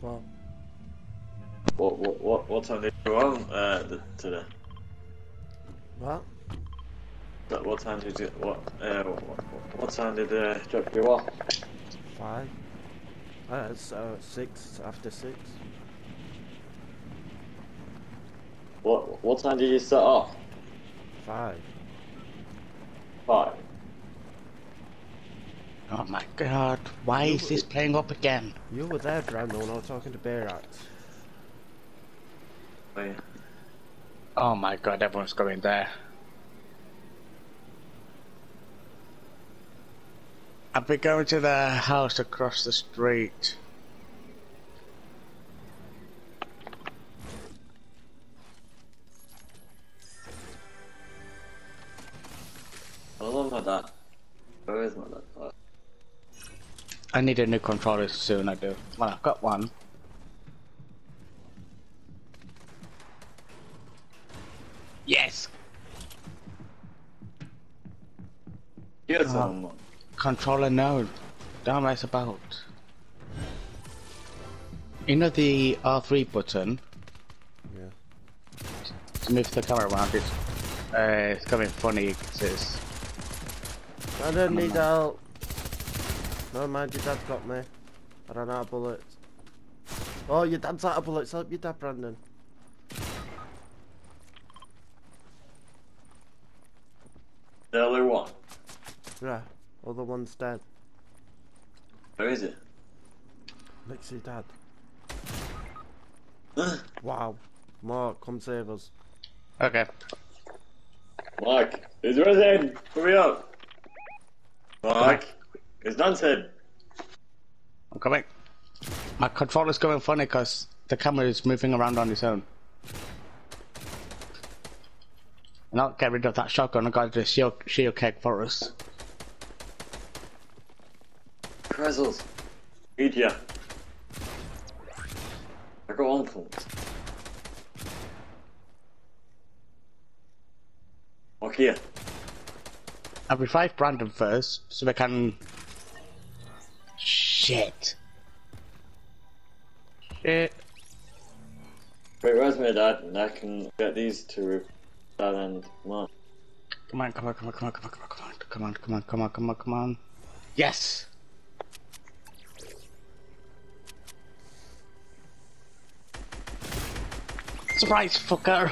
Well, what, what, what, what time did you go home uh, th- today? what? What what time did you, what, uh, what, what time did uh, drop you off? Five? Uh, it's uh, six, after six. What, what time did you set off? Five. Five. Oh my god, why is this playing up again? You were there, Brandon, when I was talking to Bayrax. Oh, yeah. Oh my god, everyone's going there. I've been going to the house across the street. I need a new controller soon, I do. Well, I've got one. Yes! Get Uh, some. Controller no. Don't mess about. You know the R3 button Yeah. to move the camera around it's uh, it's coming funny 'cause it's I don't need help. No, mind your dad's got me. I ran out of bullets. Oh, your dad's out of bullets. Help your dad, Brandon. The other one. Yeah. Other one's dead. Where is it? Next to your dad. Wow. Mark, come save us. okay. Mark, is yours in? Hurry up. Mark, it's Nansen. I'm coming. My controller's going funny because the camera is moving around on its own. And I'll get rid of that shotgun. I got the shield, shield keg for us. Krezzles. Media. I got on phones. Walk here. I'll revive Brandon first so we can. Shit. Shit. Wait, where's my dad? And I can get these two dad and mom. Come on, come on, come on, come on, come on, come on, come on, come on, come on, come on, come on, come on. Yes! Surprise, fucker!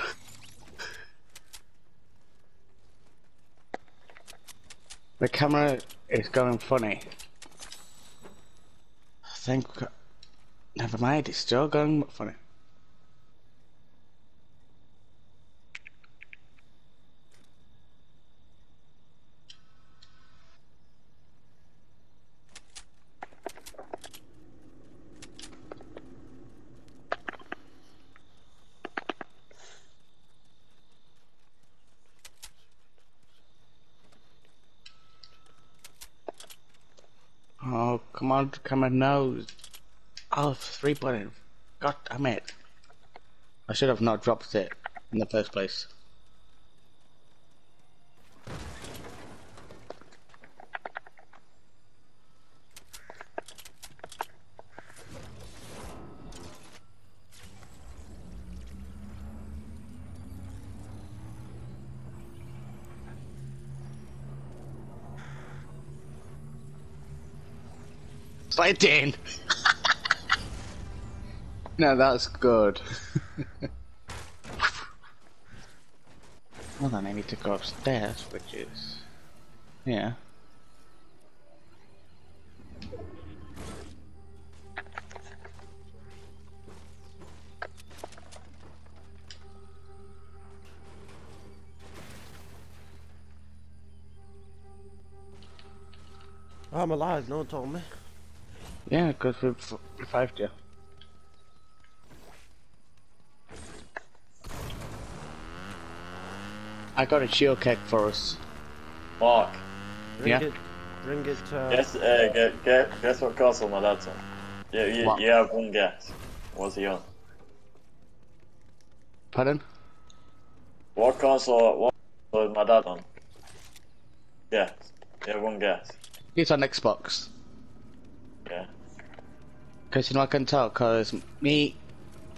The camera is going funny. Think. Never mind, it's still going funny. Come on, come on, no. Oh, three button. God damn it. I should have not dropped it in the first place. Slide in. no, that's good. well, then I need to go upstairs, which is yeah. I'm alive. No one told me. Yeah, because we've revived you. I got a shield keg for us. Mark, Bring Yeah. it. Bring it. Uh, guess, uh, guess, guess, guess what castle my dad's on? Yeah, you, What? you have one guess. What's he on? Pardon? What console, what console is my dad on? Yeah, you have one guess. He's on Xbox. Because you know I can tell, because me,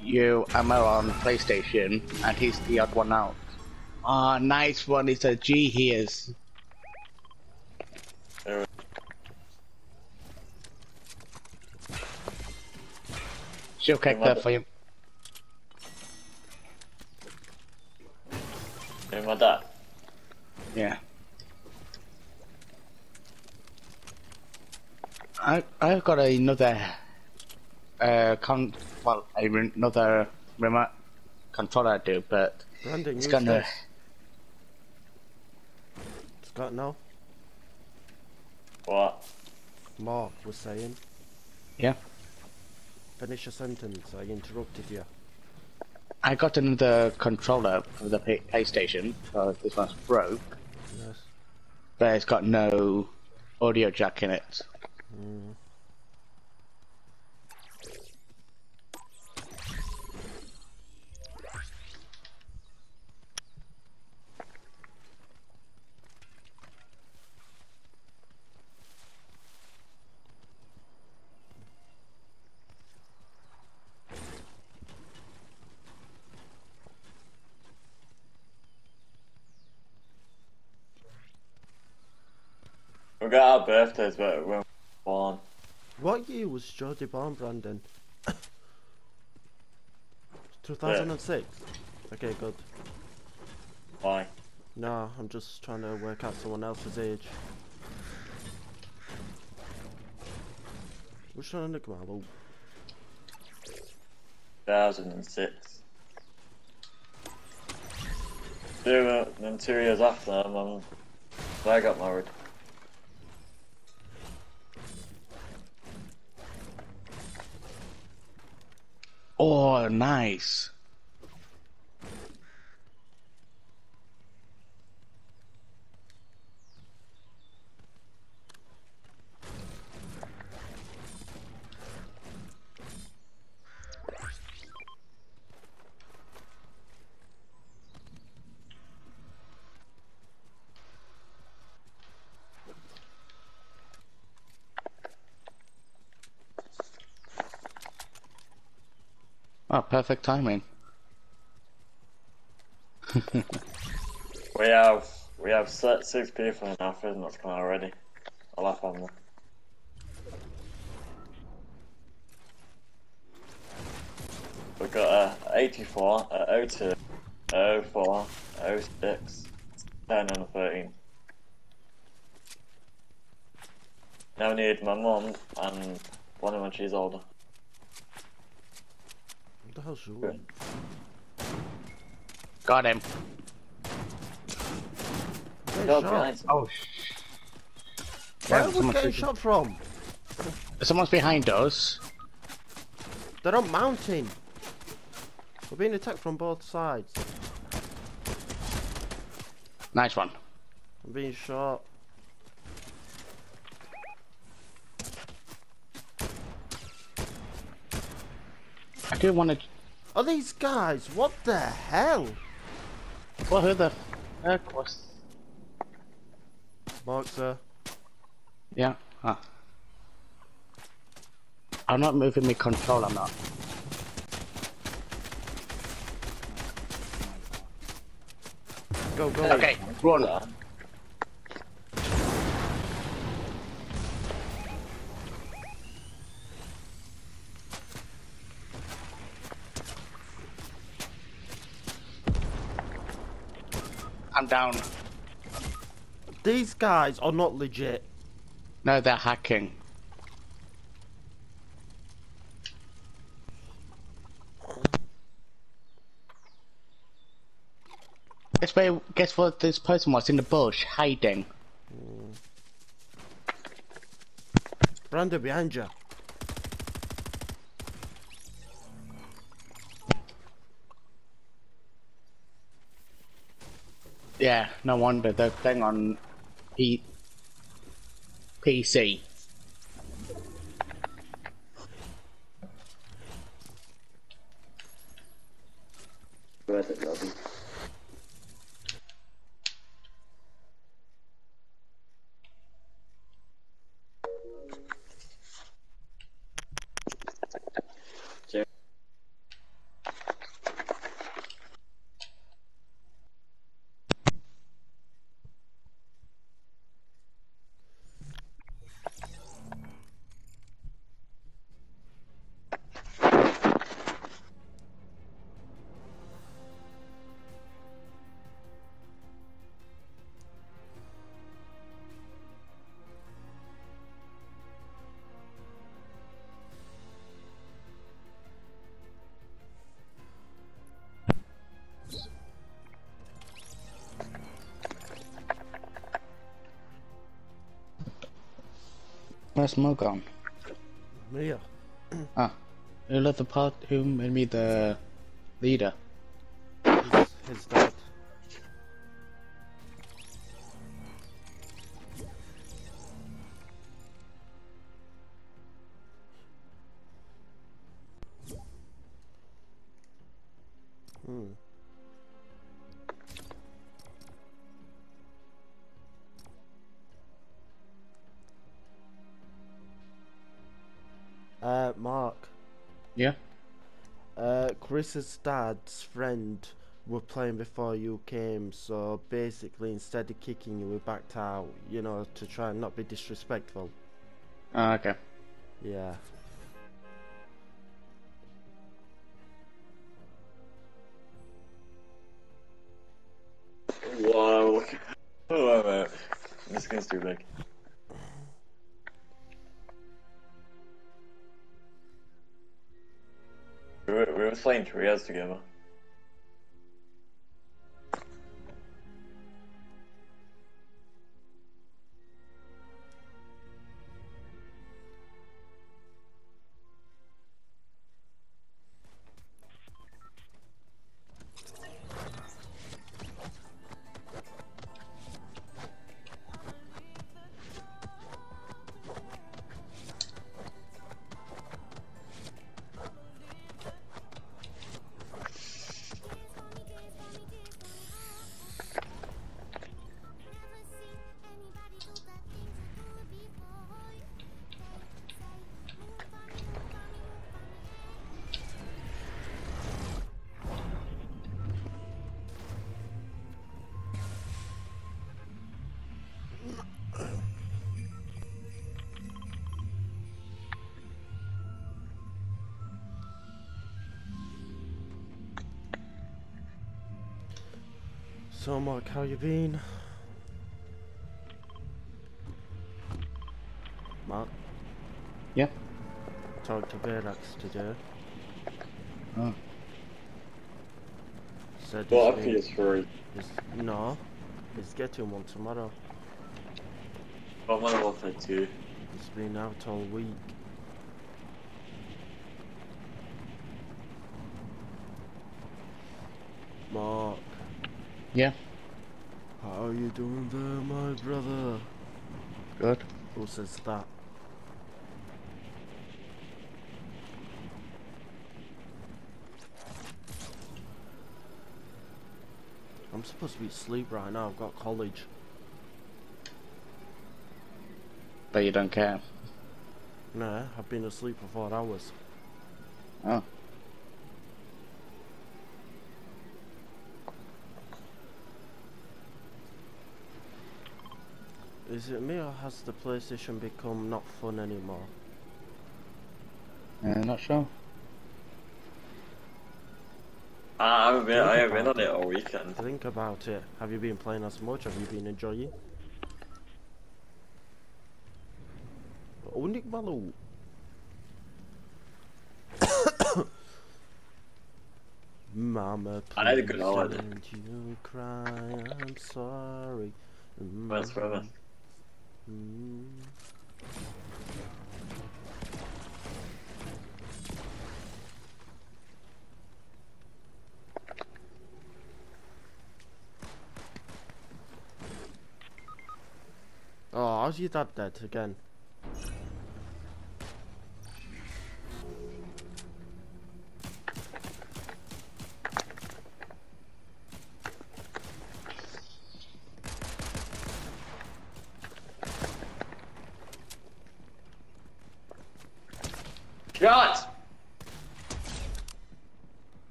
you, and Mo are on PlayStation, and he's the odd one out. Ah, nice one, it's a G he is. She'll kick that for you. Doing my dad. Yeah. I I've got another uh con well a re- another remote controller I do, but Brandon, it's use gonna this. Scott, no. What? Mark was saying. Yeah. Finish your sentence. I interrupted you. I got another controller for the P- PlayStation, so this one's broke, Yes. but it's got no audio jack in it. Mm. Got our birthdays, but when we were born. What year was Jodie born, Brandon? 2006. Okay, good. Why? No, I'm just trying to work out someone else's age. Which one look well, 2006. Two, uh, then two years after, um, I got married. Oh, nice. Oh, perfect timing. We have we have si- six people in our business can already. I laugh on them. We've got a 84, a 02, 04, 06, 10 and a 13. Now we need my mum and one of when she's older. What the hell's you? Got him. Getting Go shot. behind. Oh, Where Yeah, was someone's getting shooting. shot from? someone's behind us. They're on mountain. We're being attacked from both sides. Nice one. I'm being shot. I do want to. Are these guys? What the hell? Well, who the heck was? Mark, sir. Yeah. Huh. I'm not moving my control. I'm not. Go, go. Okay, run. Down. These guys are not legit. No, they're hacking. Guess where? Guess what? This person was in the bush, hiding. Brandon, behind you. Yeah, no wonder they're playing on P PC. My smoke on? Mia. Ah, who let the part? Who made me the leader? His, his dad. Mark. Yeah. Uh, Chris's dad's friend were playing before you came, so basically instead of kicking you, we backed out, you know, to try and not be disrespectful. Ah, okay. Yeah. Wow. Oh, wait, wait. This guy's too big. Playing trios together. So, Mark, how you been? Mark? Yeah. Talked to Bayrax today. Oh. Said Well, he's I been- PS3. no, he's getting one tomorrow. Oh, Modern Warfare 2. He's been out all week. Mark, Yeah. how are you doing there, my brother? Good. Who says that? I'm supposed to be asleep right now, I've got college. But you don't care. Nah, I've been asleep for four hours. Oh. Is it me or has the PlayStation become not fun anymore? Uh, not sure. Ah, I haven't been, I haven't been on it all weekend. Think about it. Have you been playing as much? Have you been enjoying? Unik malu. Mama, I had a please good holiday. don't you cry. I'm sorry. Where's forever? Mm. Oh, how's your dad dead again?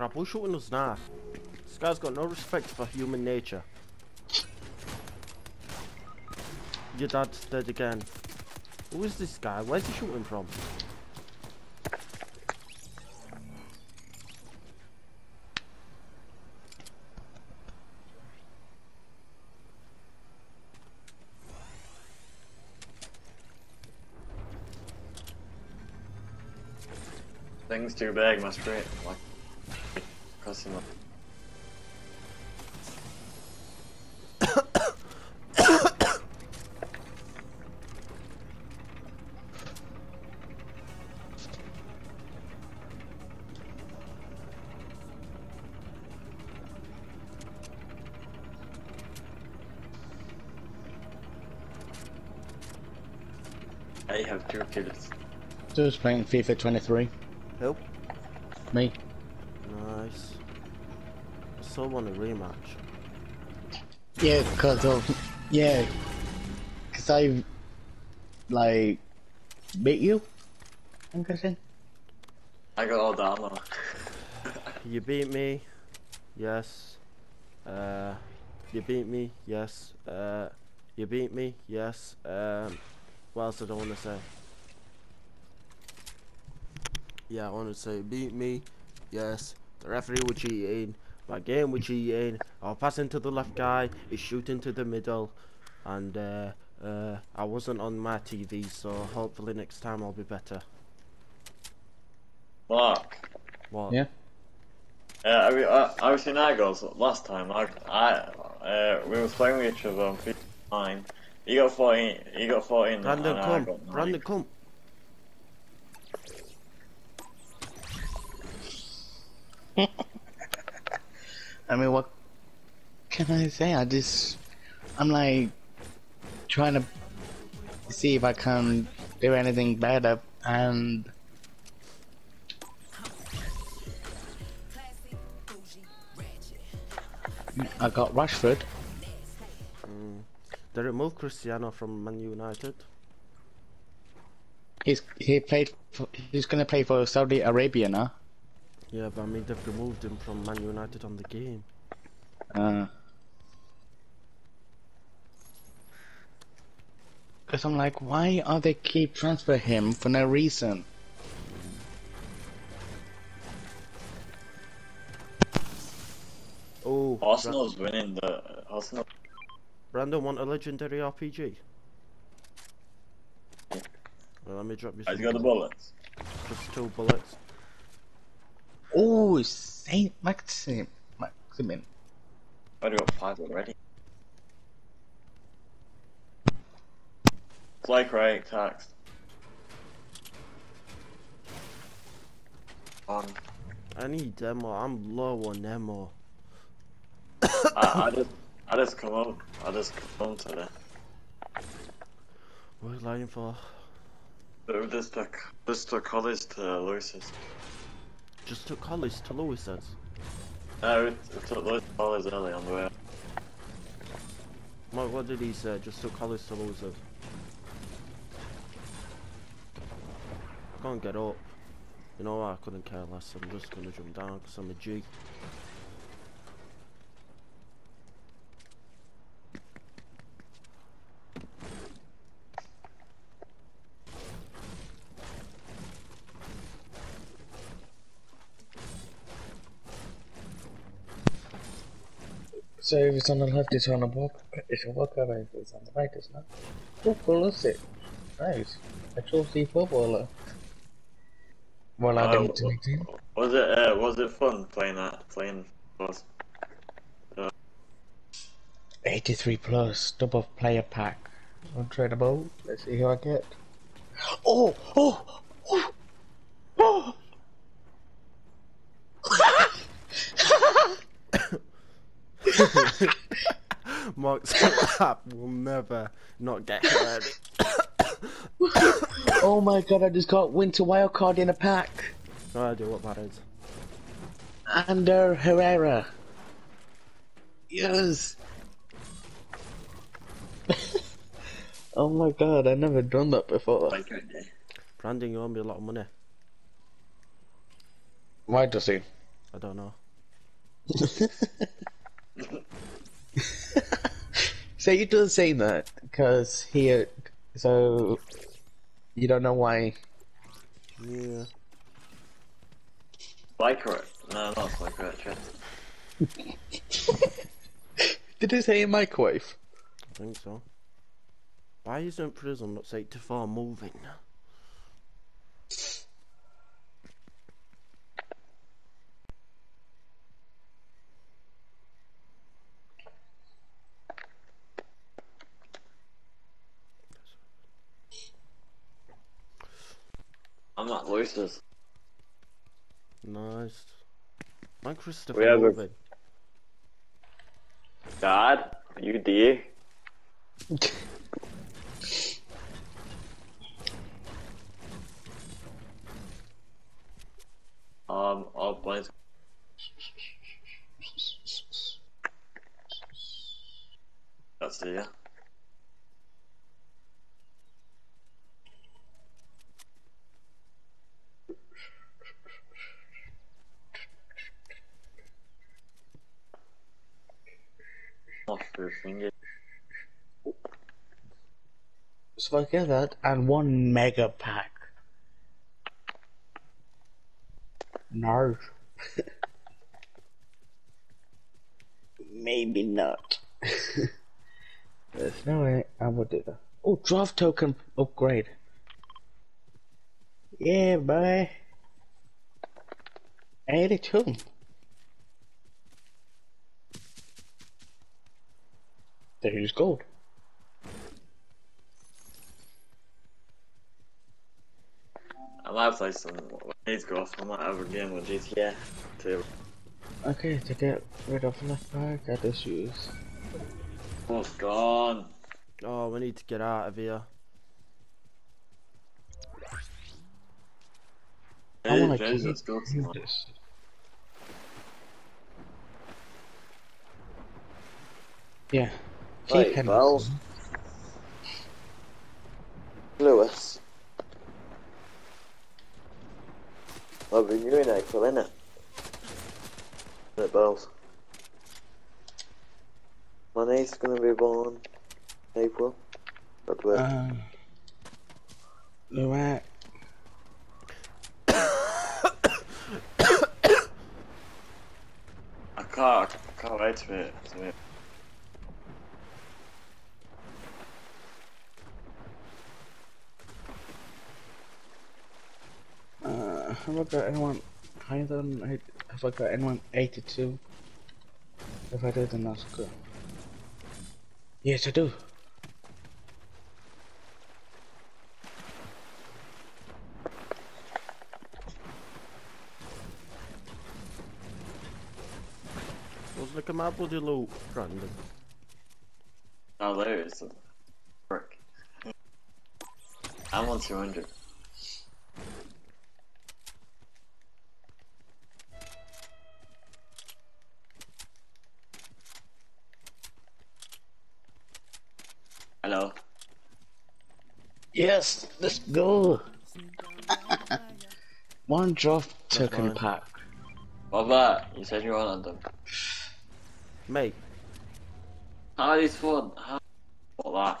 crap. Who's shooting us now? This guy's got no respect for human nature. Your dad's dead again. Who is this guy? Where's he shooting from? Thing's too big, must be. Like. I have two kills. Who's playing FIFA 23. Who? Me. Nice. I still want a rematch. Yeah, because of. Yeah. Because I. Like. Beat you? I'm guessing. I got all the ammo. You beat me. Yes. Uh, you beat me. Yes. Uh, you beat me. Yes. Um, what else did I want to say? Yeah, I want to say beat me. Yes. The referee was cheating. My game was cheating. I was passing to the left guy. He's shooting to the middle, and uh, uh, I wasn't on my TV, so hopefully next time I'll be better. Mark. What? Yeah. Uh, I, mean, I, I was in Argos last time. I, I, uh, we was playing with each other on FIFA 9. He got 14. He got 14. Brandon, and I come. got nine. Brandon, come. I mean, what can I say? I just, I'm like trying to see if I can do anything better, and I got Rashford. Mm. They removed Cristiano from Man United. He's he played. For, he's gonna play for Saudi Arabia now. Yeah, but I mean they've removed him from Man United on the game. Uh, Cause I'm like, why are they keep transfer him for no reason? Oh, Bra- Arsenal's winning the. Arsenal. Brandon want a legendary RPG. Well, let me drop you Has some he got the bullets. bullets? Just two bullets. Oh, Saint Maxim, Maximin. Already got five already. Fly crate, tax. On. I need ammo. I'm low on ammo. I, I just, I just come on. I just come to the. What are you lying for? This took, this took college to Lewis's. Just took Hollis to Lewis's. No, it, uh, it took Lewis to college early on the way. What, what did he say? Just took Hollis to Lewis's. Can't get up. You know what? I couldn't care less. I'm just gonna jump down because I'm a G. So if it's on the left, it's on the walk. It's a walkover. If it's on the right, it's not. Cool is it? Nice. A Chelsea footballer. Well, I Uh, didn't do anything. Was it, uh, was it fun playing that? Playing was 83 plus, double player pack. Untradeable. Let's see who I get. Oh! Oh! Oh! Oh! Mark's app will never not get ready. oh my god, I just got Winter Wildcard in a pack. no idea what that is. Ander Herrera. Yes. oh my god, I've never done that before. like a day. Brandon, you owe me a lot of money. Why does he? I don't know. so you don't say that because he. uh, So you don't know why. Yeah. Fly crate. No, not fly crate. Did he say a microwave? I think so. Why isn't Prism not 84 moving? I'm at Lewis's. Nice. I'm Christopher We have a- Morgan. Dad, are you there? Um, I'll play. That's it, yeah. So I get that and one mega pack. No. Maybe not. There's no way I would do that. Oh, draft token upgrade. Yeah, boy. 82. There's gold. I might play some. I need to go off. I might have a game with GTA too. Okay, to get rid of left back, I just use. Oh, it's gone. Oh, we need to get out of here. I wanna James, keep let's go this. Yeah. Keep Right, Henderson. well. Lewis. I'll be new in April, innit? It bells. My niece is gonna be born April. That's weird. Uh, right. I can't, I can't wait to it. To it. Have I got anyone higher than eight? Have I got anyone 82? If I do, then that's good. Yes, I do. Let's look at my bloody loot, Brandon. Oh, there it is. Frick. I'm on 200. Hello. Yes, let's go. One drop token fine. pack. What about? You said you wanted them. Mate, How is are these fun? How? What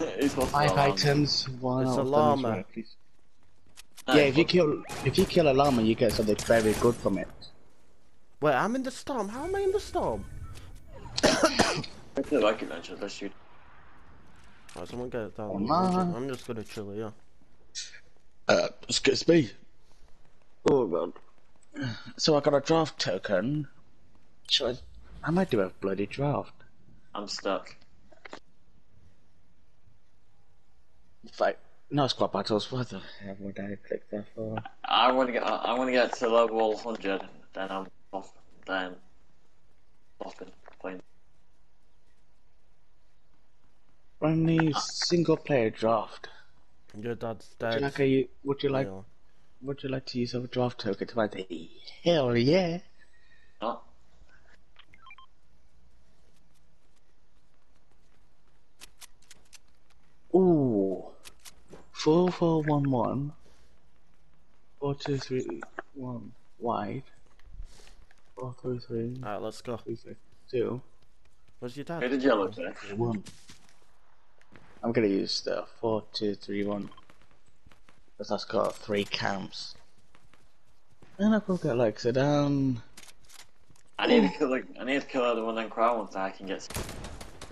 that? He's supposed Five know, items. One It's of a llama. right, no, Yeah, if you kill if you kill a llama, you get something very good from it. wait, I'm in the storm. How am I in the storm? I feel like it mentioned let's shoot. Oh, someone get it down. Oh, I'm man. just- I'm just gonna chill here. Uh, excuse me. Oh god. So I got a draft token. Should I? I might do a bloody draft. I'm stuck. Fight. No squad battles. What the hell would I click that for? I want to get. I want to get to level 100. Then I'm off. Then off and playing. Run uh, the single player draft. Your dad's Would you like a? Would you like? Yeah. Would you like to use a draft token to buy the? Hell yeah! No. Ooh. Four four one one. Four two three one wide. Four three three Alright, let's go. three six two Where's your Who dad? did yellow to? one. I'm gonna use the four two three one. Because that's got three camps. And I've get like Saddam, I need to kill. The, I need to kill the one in crown so I can get.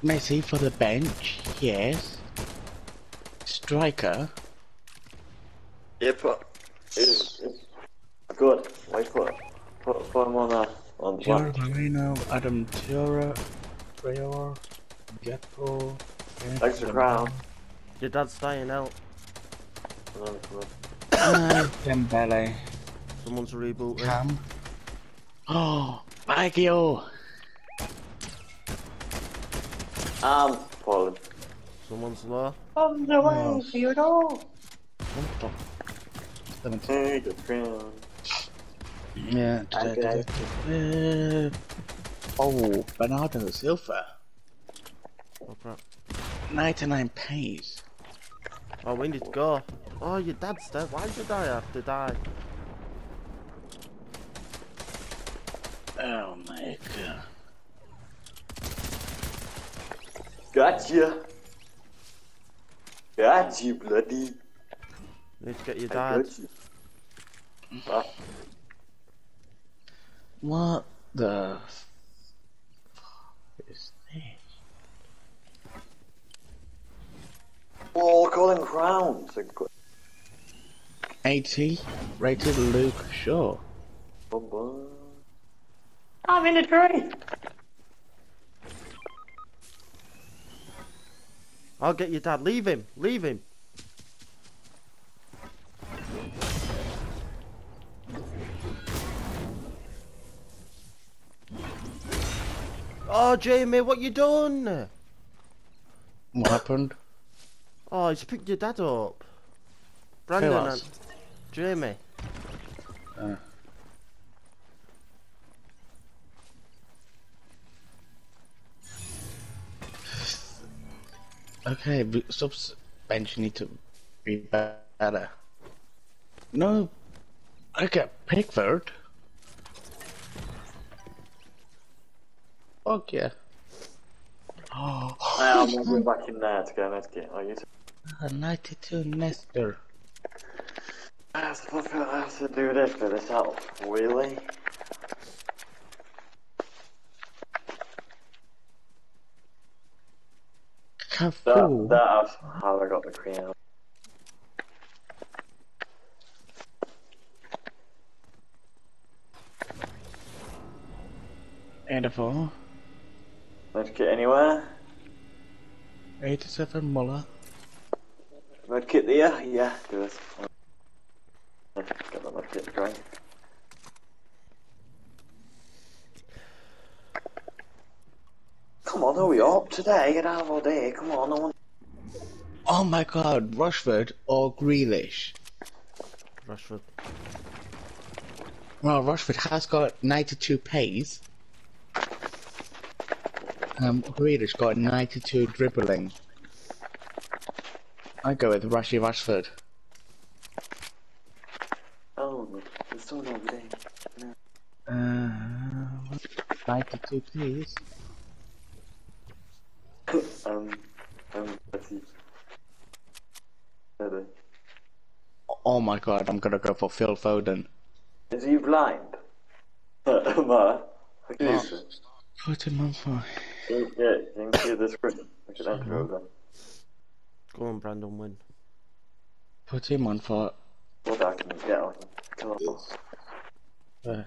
Messi for the bench, yes. Striker, Yeah, put. It's, it's good. Wait for it. Put, put him on that. On the Joe block. Marino, Adam Tiora, Trayor, Gakpo. Thanks for crown. Your dad's dying out. Another come. Dembele. Someone's rebooting. Cam. Oh, Baggio. I'm falling. Someone's low. On the way, Theodore. What the? Seventeen. Hey, the ground. Yeah. Okay. Uh, oh, Bernardo Silva. Oh crap. 99 pace. Oh, we need to go. Oh, your dad's dead. Why did I have to die? Oh my god. Gotcha. Gotcha, bloody. Let's get your I dad. got you. What the f is this? Oh, calling crowns. 80 rated Luke Shaw. bum I'm in a tree. I'll get your dad. Leave him. Leave him. Oh, Jamie, what you done? What happened? Oh, he's picked your dad up. Brandon else? and Jamie. Uh. Okay, but suspension need to be better. No, I got Pickford. Fuck yeah. Oh, I'm moving back in there to go and get. Oh, you. A 92 Nestor. I have to, look at- I have to do this for this help. Really? That, Cafu. that's how I got the queen out. And a 4. Let's get anywhere. 87 Muller. Medkit there? Yeah, do this. Get the medkit going. Come on, hurry up today. Get out all day. Come on, I want. Oh my god, Rushford or Grealish? Rushford. Well, Rushford has got 92 pace. Um, Grealish got 92 dribbling. I go with Rushy Rashford. Oh, no, there's someone over there. Uh, 92 pace. um, um, let's see. Oh my god, I'm gonna go for Phil Foden. Is he blind? Ma, I can Ma. see it. Put him on for. Yeah, you can see the screen. Look at that program. Go on, Brandon, win. Put him on for. What I can get on. Come on. Uh,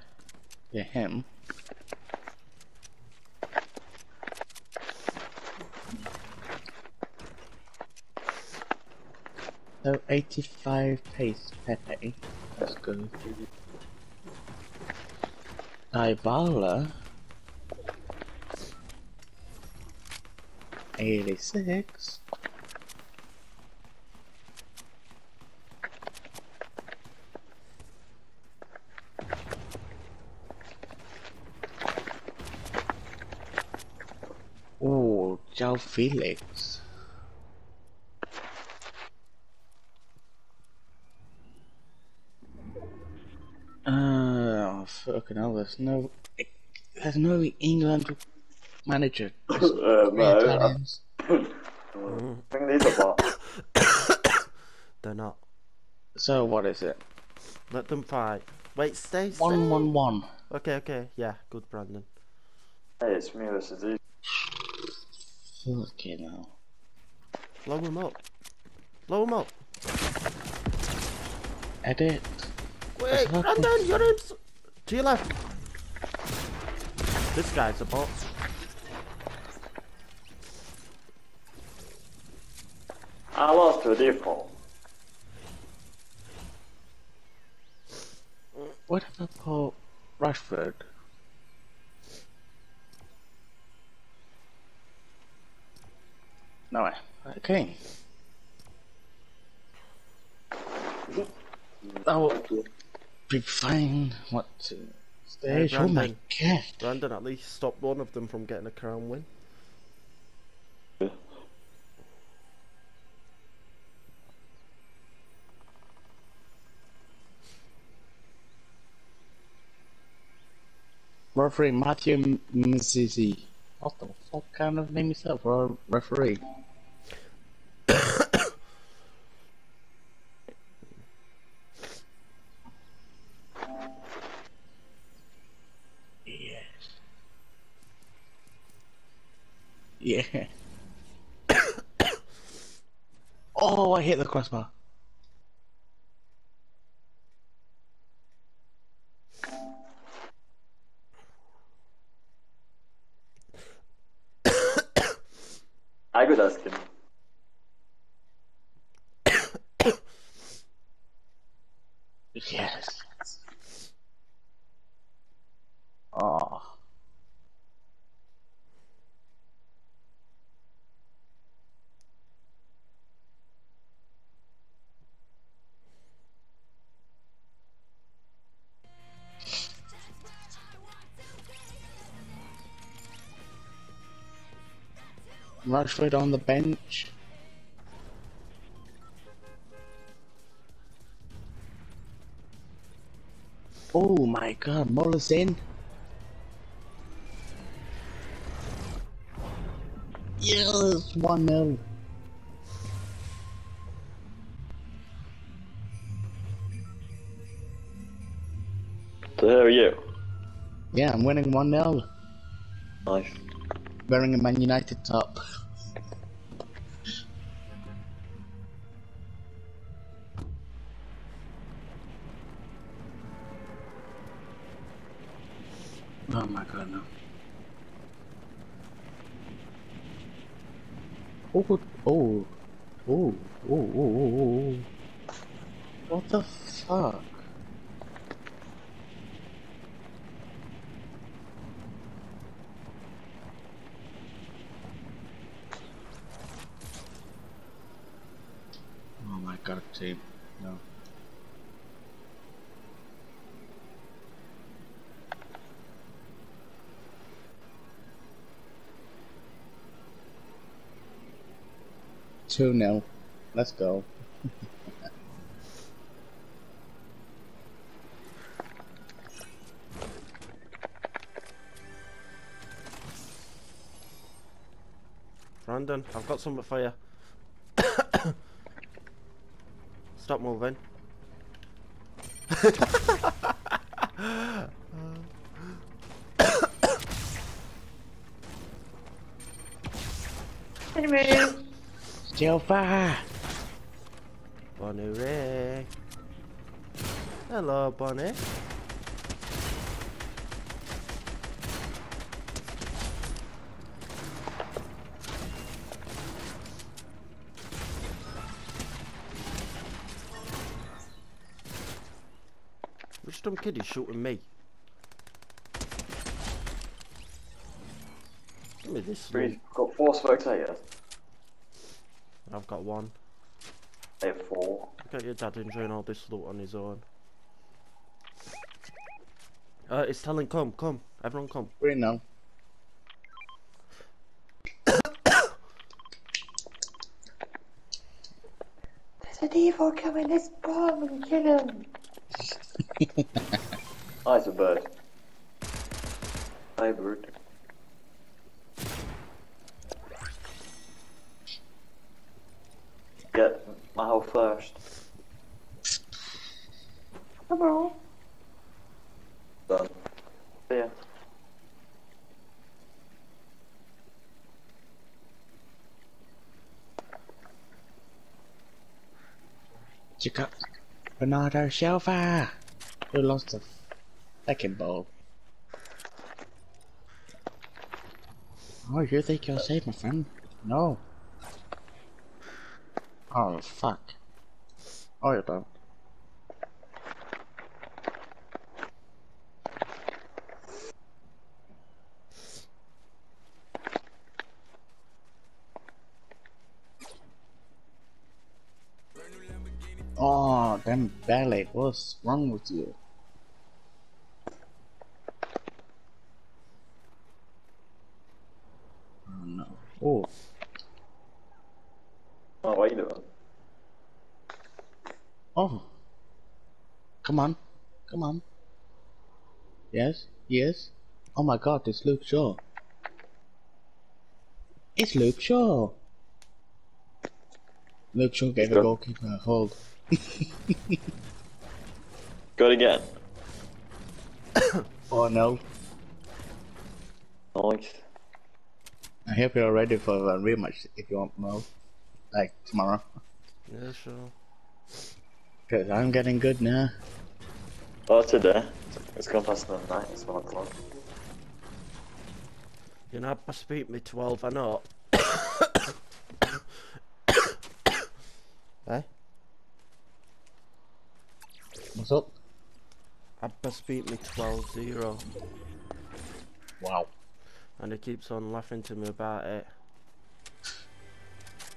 yeah, him. So 85 pace Pepe. That's good. Dybala. 86. Oh, Felix. Uh, fucking hell, there's no, there's no England manager. There's Uh, three no, I- Italians. Bring these up. They're not. So what is it? Let them fight. Wait, stay, stay. One, one, one. Okay, okay. Yeah, good, Brandon. Hey, it's me versus you. Okay, now. Blow him up. Blow him up. Edit. Wait, Brandon, your name's... To your left. This guy's a bot. I lost the default. What about Paul Rashford? No, way. okay. That would be fine. What stage? Oh my Brandon. god. Brandon at least stop one of them from getting a crown win. Referee Matthew Mzizi. What the fuck kind of name is that for a referee? Hit the crossbar. Rashford on the bench. Oh my god, Muller's in. Yes, 1 0. So who are you? Yeah, I'm winning 1 0. Nice. Wearing a Man United top. Oh my god, no. Oh, oh, oh, oh, oh, oh, oh. What the fuck? Oh my god, Team. 2 Let's go. Brandon, I've got something for you. Stop moving. Still fire. Bonnie Ray. Hello, Bonnie. Which dumb kid is shooting me? Give me this. We've got four spectators. I've got one. I have four. Look at your dad enjoying all this loot on his own. Uh, it's telling come, come, everyone come. Three now. There's an evil coming, let's bomb and kill him. oh, it's a bird. Hi, bird. Get my health first. Hello. Done. Yeah. ya. You got Bernardo Silva, who lost the second ball. Oh, you think you'll save my friend? No. Oh, fuck. Oh, you're done. Oh, damn ballet, what's wrong with you? Come on. Come on. Yes, yes. Oh my god, it's Luke Shaw. It's Luke Shaw. Luke Shaw gave the goalkeeper a hold. Go it again. Oh no. Nice. I hope you're ready for a rematch if you want more. Like tomorrow. Yeah, sure. Because I'm getting good now. Oh, today. It's gone past the night, it's one o'clock. You know, I speak me 12, I know. eh? What's up? Abba speak me 12 0 Wow. and he keeps on laughing to me about it.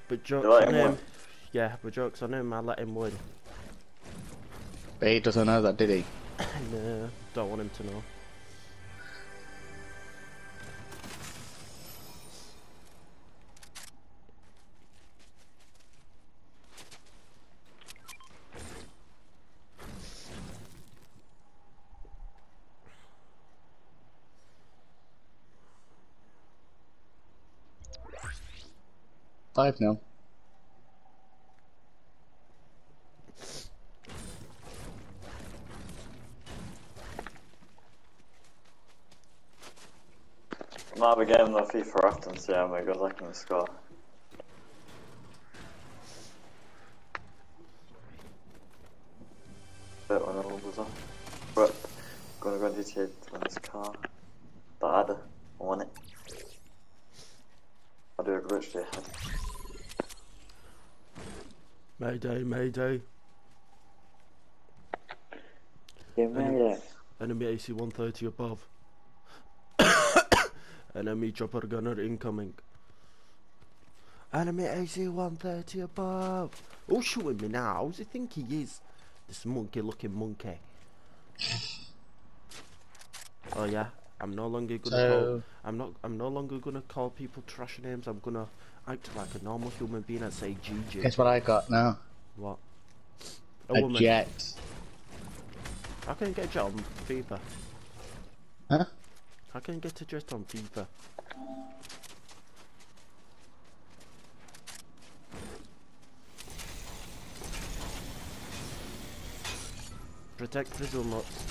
But jokes on him him. Yeah, but jokes on him, I let him win. But he doesn't know that, did he? no, don't want him to know. Five now. I might have a game of FIFA after and see how many goals I can score. Bit when I was on. But, gonna go into GTA to win this car. That I had, I won it. I'll do a glitch to your head. Mayday, mayday. You made it. Enemy AC 130 above. Enemy chopper gunner incoming. Enemy AC 130 above. Who's shooting me now? Who's he think he is? This monkey looking monkey. Oh yeah, I'm no longer gonna call. I'm not. I'm no longer gonna call people trash names. I'm gonna act like a normal human being and say GG. guess what I got now? What? A, woman. jet. I can get a jet on FIFA. Huh? I can get a jet on FIFA. Protect Frizzle nuts.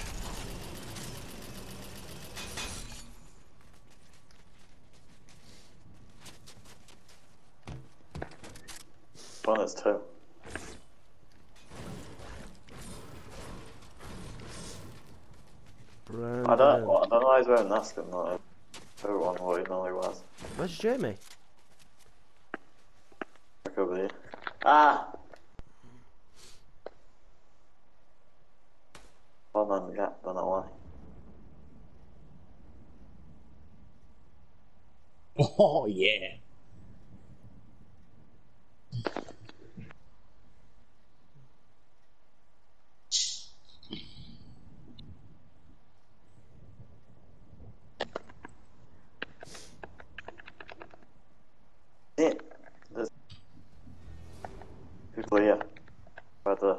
One is two. Brandon. I don't, well, I don't know why he's wearing that skin, not a two on what he normally wears. Where's Jamie? Back over here. Ah! One on the gap, don't know why. Oh yeah. Yeah, there's people here. Right there.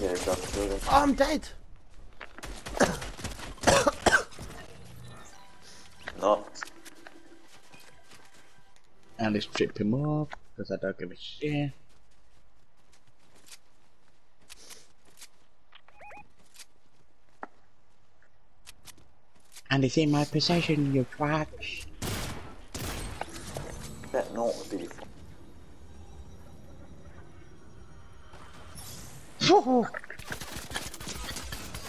Yeah, got to do it. Oh, I'm dead. No, And let's strip him off because I don't give a shit. And it's in my possession, you twat. that not be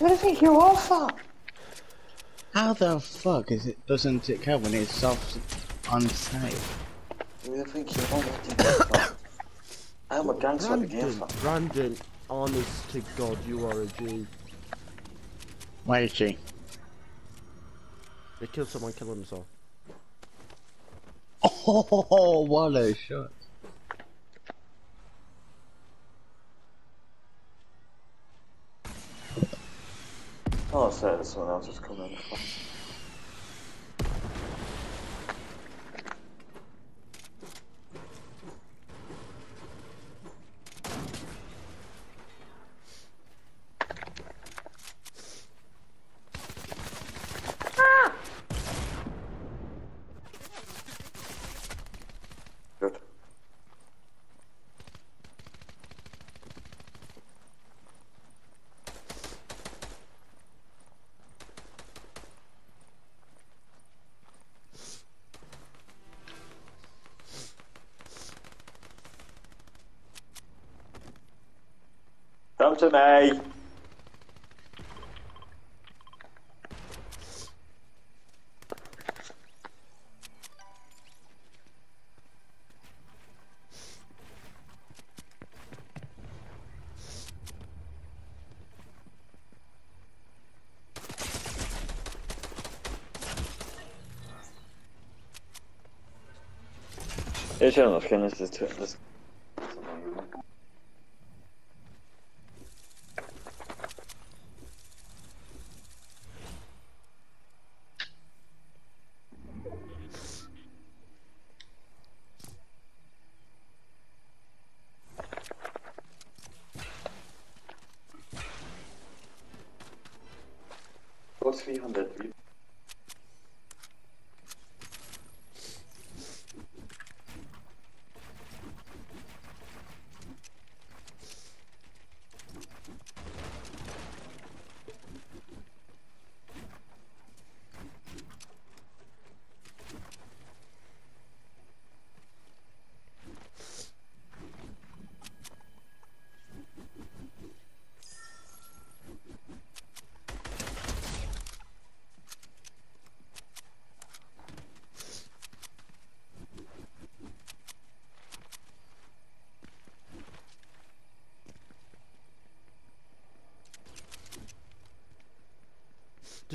What do you think you're off at? How the fuck is it doesn't it count when it's soft on site? You think you want to do? I'm a gangster at the game Brandon. Brandon, honest to God, you are a G. Where is she? They killed someone killing themselves. Oh, what a shot. Oh, sorry, someone else has come. Come to me. Jag känner att Kenneth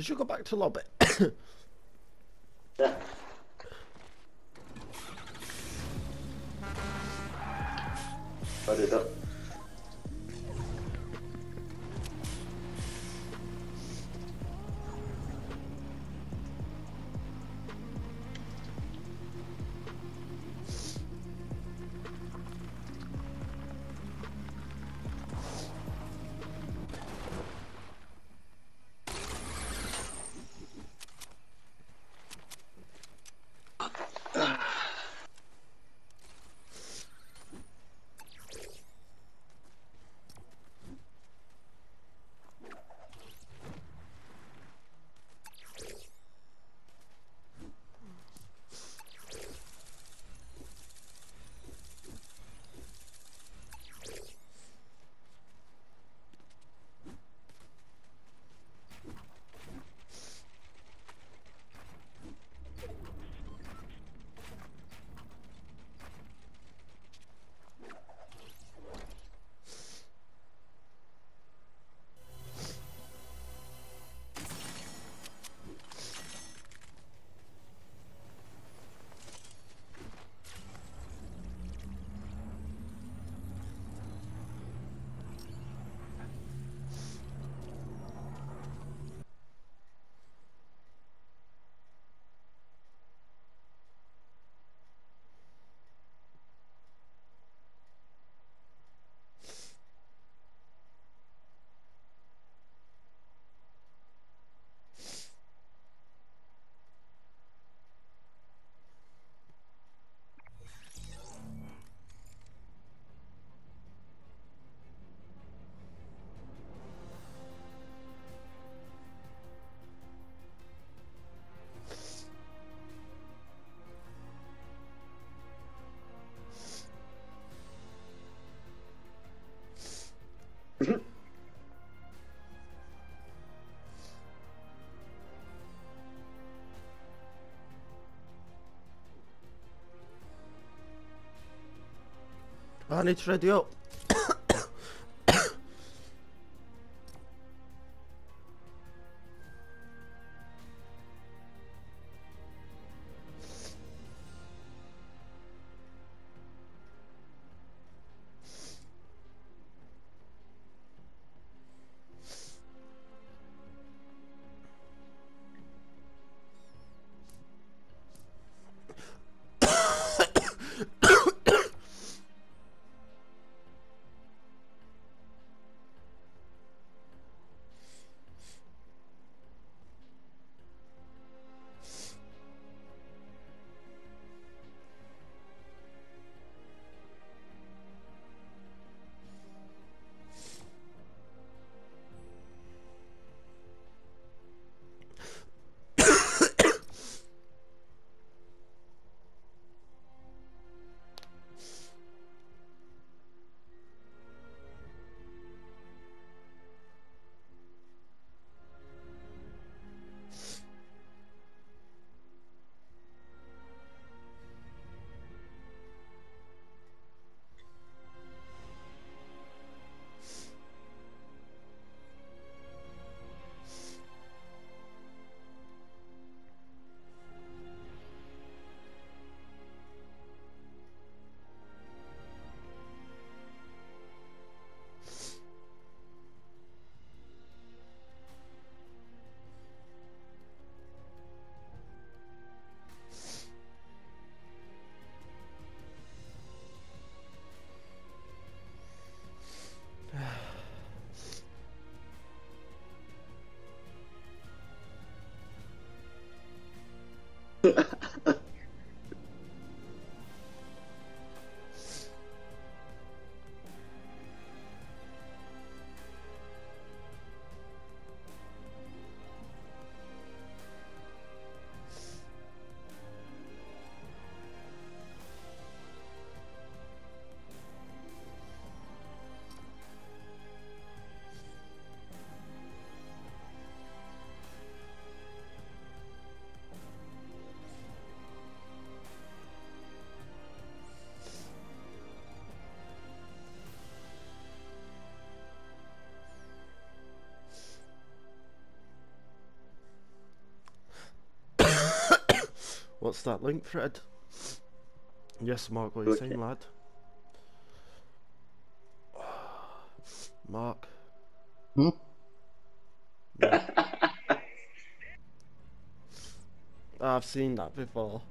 Did you go back to lobby? I need to ready up. What's that link thread? Yes, Mark, what are you Okay. saying, lad? Mark. Hmm? I've seen that before.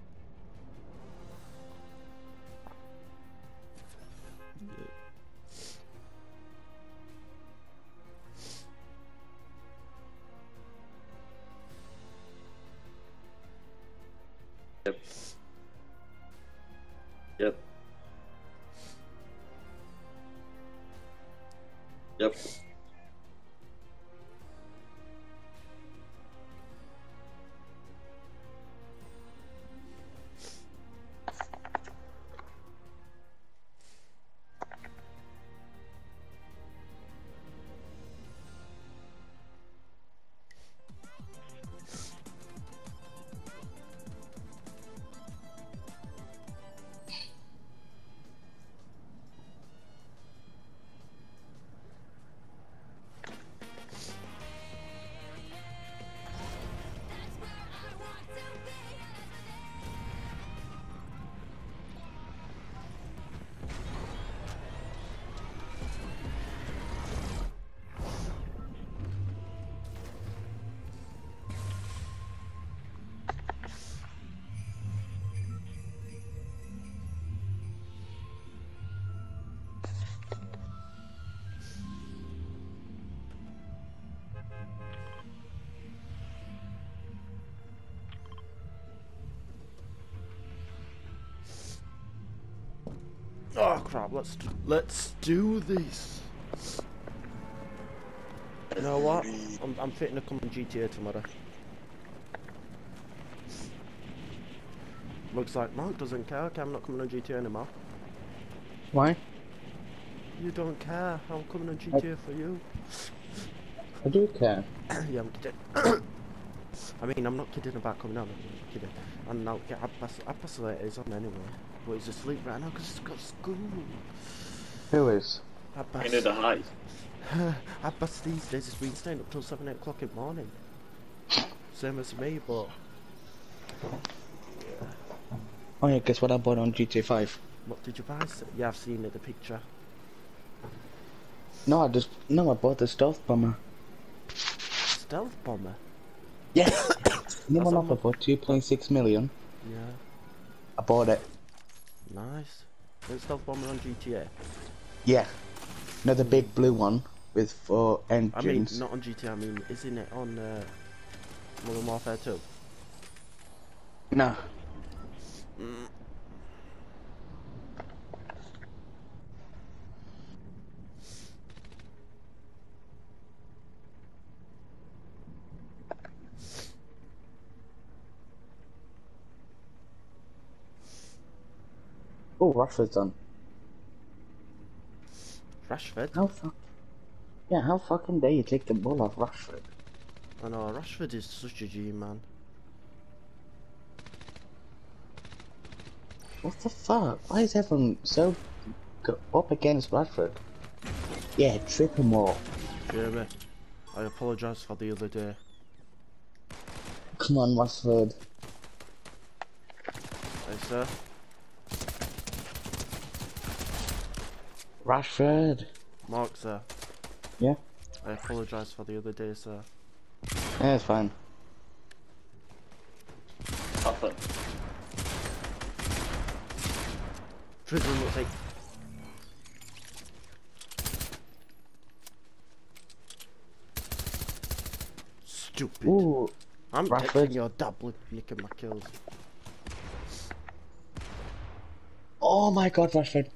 Oh crap! Let's let's do this. You know what? I'm I'm fitting to come on GTA tomorrow. Looks like Mark doesn't care. Okay, I'm not coming on GTA anymore. Why? You don't care. I'm coming on GTA for you. I do care. yeah, I'm kidding. I mean, I'm not kidding about coming on. I'm kidding. And I'll get Abbas. Abbas later is on anyway. But he's asleep right now because he's got school. Who is? Abbas. Into the height. Abbas these days has been staying up till 7, 8 o'clock in the morning. Same as me, but Oh yeah, guess what I bought on GTA 5? what did you buy? s- Yeah, I've seen it, the picture. No, I just no, I bought the stealth bomber. Stealth bomber? Yes. New one That's offer for 2.6 million. Yeah, I bought it. Nice. Is stealth bomber on GTA? Yeah. No, the big blue one with four I mean, engines. not on GTA, I mean, isn't it on uh, Modern Warfare 2? No. Oh, Rashford's on. Rashford? How fuck? Yeah, how fucking dare you take the ball off Rashford? I know, Rashford is such a G man. What the fuck? Why is everyone so up against Rashford? Yeah, trip him off. Jeremy, I apologise for the other day. Come on, Rashford. Hey, sir. Rashford. Mark, sir. Yeah? I apologise for the other day, sir. Yeah, it's fine. Nothing. Drizzle looks like... Stupid. Ooh, I'm Rashford. texting your dad, look, nicking my kills. oh my god, Rashford.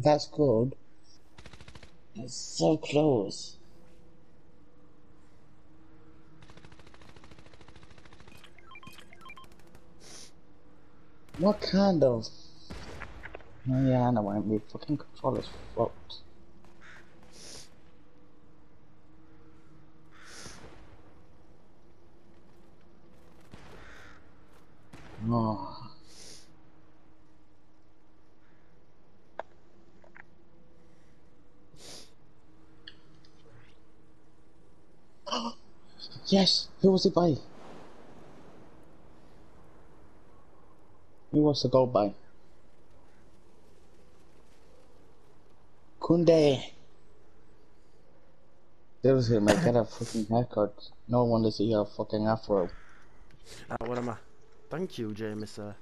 That's good. That's so close. What kind of? Oh yeah, I know why my fucking controller's fucked. Oh. Yes, who was it by? Who was the gold by? Kunde. Seriously, mate, get a fucking haircut. No one to see your fucking afro. Uh, what am I? Thank you, Jamie, sir.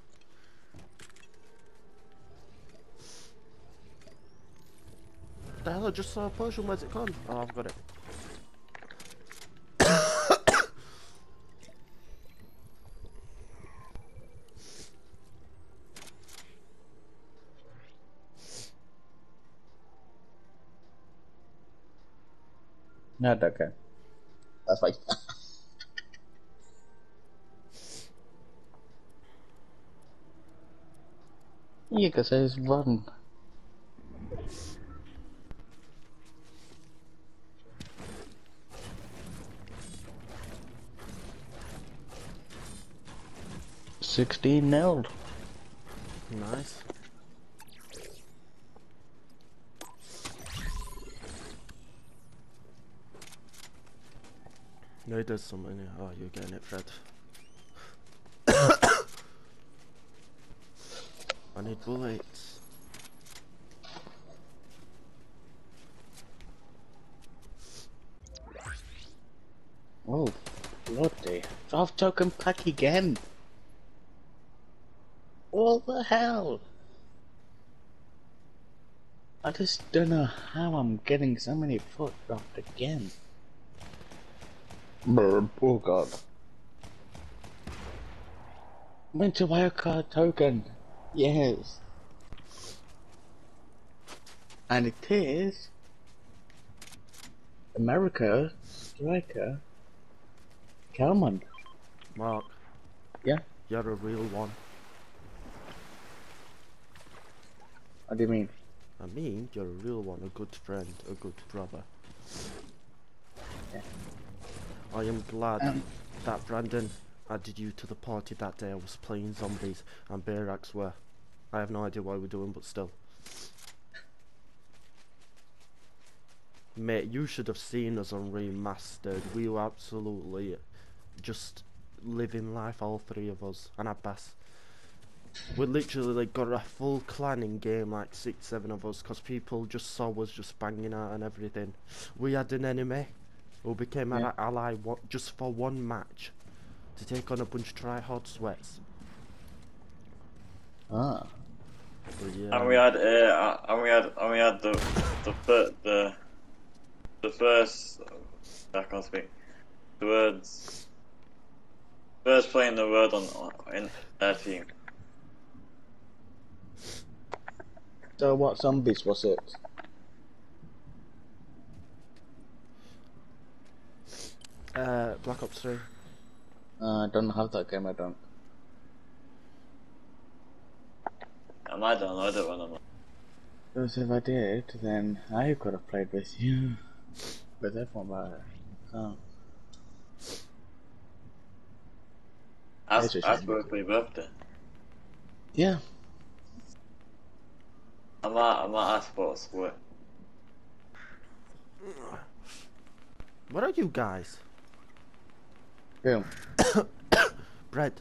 The hell, I just saw a potion, where's it gone? Oh, I've got it. Not okay. That's fine. yeah, because I was run. Sixteen nil. Nice. No, he does something. here. Oh, you're getting it, Fred. I need bullets. Oh, bloody. Draft token pack again. What the hell? I just don't know how I'm getting so many foot dropped again. Brr, oh god. Went to wildcard token. Yes. And it is America striker Kelman. Mark. Yeah? You're a real one. What do you mean? I mean, you're a real one, a good friend, a good brother. Yeah. I am glad Um, that Brandon added you to the party that day I was playing zombies and Bayrax were. I have no idea why we're doing, but still. Mate, you should have seen us on Remastered. We were absolutely just living life, all three of us, and Abbas. We literally like got a full clan in game, like six, seven of us, because people just saw us just banging out and everything. We had an enemy who became Yeah. an ally just for one match to take on a bunch of try-hard sweats. Ah. But yeah, And we had, uh, and we had, and we had the, the, fir- the, the first. I can't speak. The words. First playing the word on in their team. So what zombies was it? Uh, Black Ops 3. Uh, I don't have that game, I don't. And I don't know. I don't. Because if I did, then I could have played with you. With everyone, but oh. Ask, It's just- ask for my birthday. Yeah. I might, I might ask for a split. Where are you guys? Boom. Bread.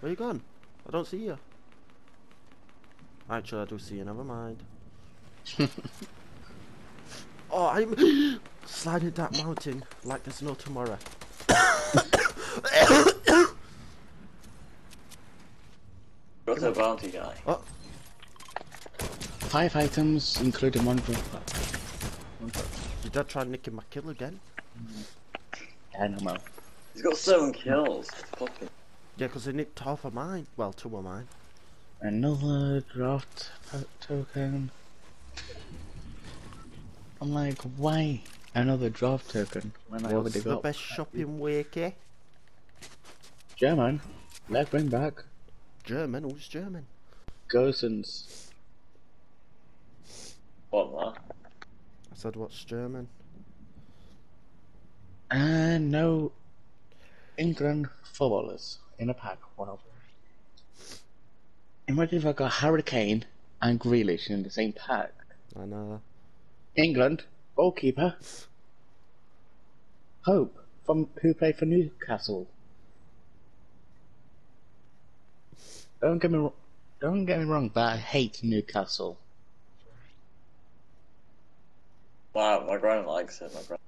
Where you gone? I don't see you. Actually, I do see you. Never mind. oh, I'm sliding that mountain like there's no tomorrow. Got a bounty guy. Oh. five items, including one drop. you did try nicking my kill again? Animal. He's got seven kills. Fucking. Yeah, 'cause they nicked half of mine. Well, two of mine. Another draft token. I'm like, why another draft token when I What's already the best shopping week, eh? German? Let's bring back German? Who's German? Gosens. What man? I said, what's German? And no England footballers in a pack. Wow. Imagine if I got Harry Kane and Grealish in the same pack. I know. England goalkeeper Pope from who played for Newcastle. Don't get me wrong. Don't get me wrong, but I hate Newcastle. Wow, my grand likes it. My grand.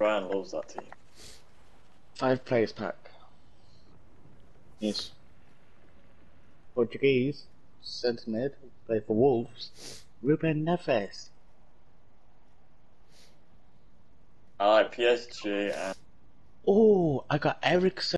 Brian loves that team. Five players pack. Yes. Portuguese, centre mid, play for Wolves. Ruben Neves. I like PSG and Oh, I got Eriksen.